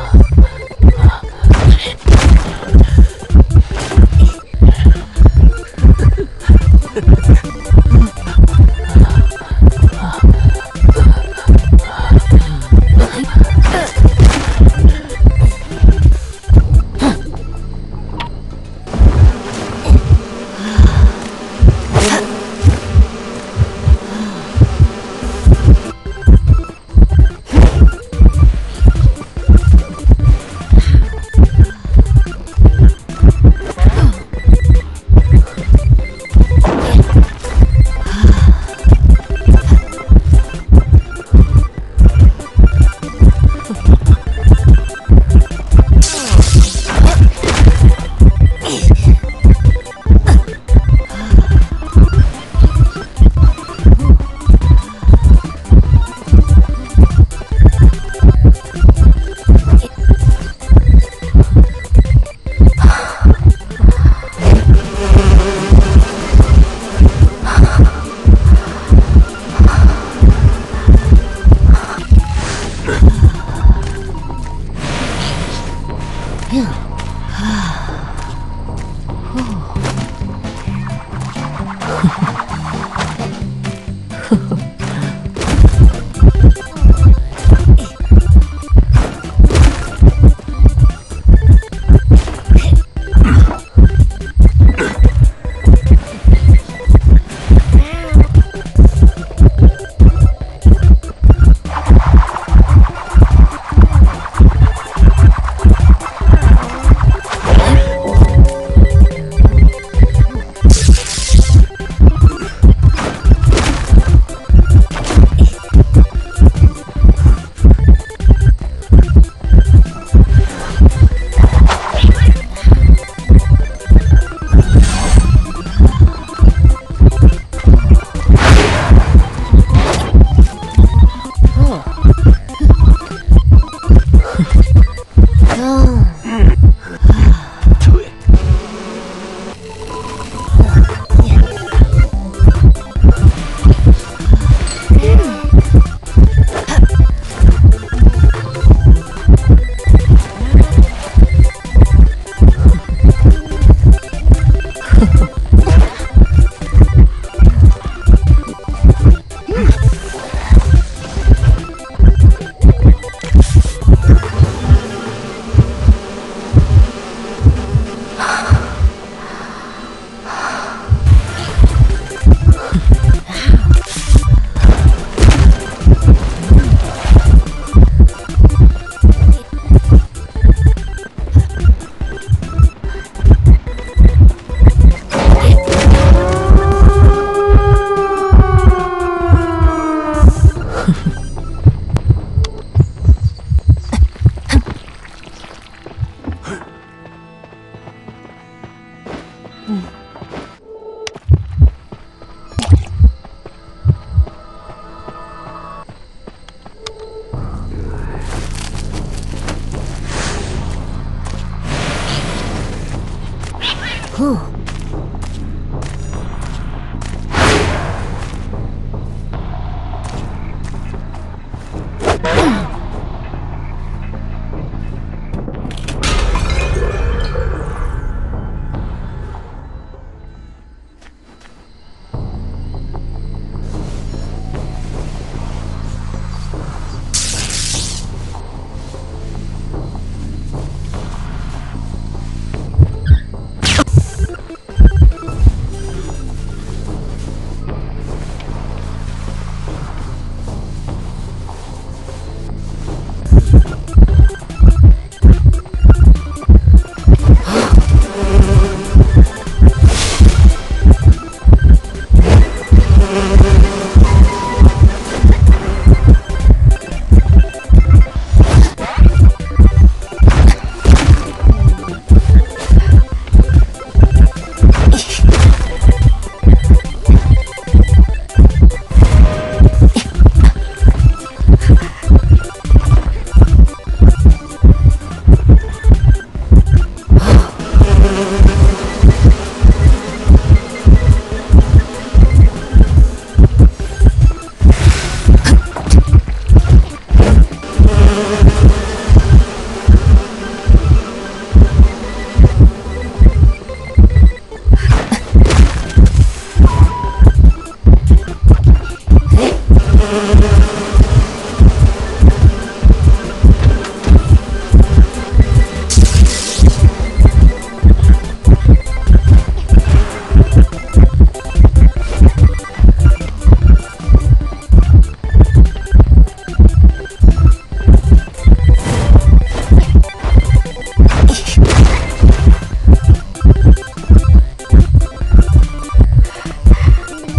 Ugh. 呵 呵 Whew.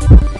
you.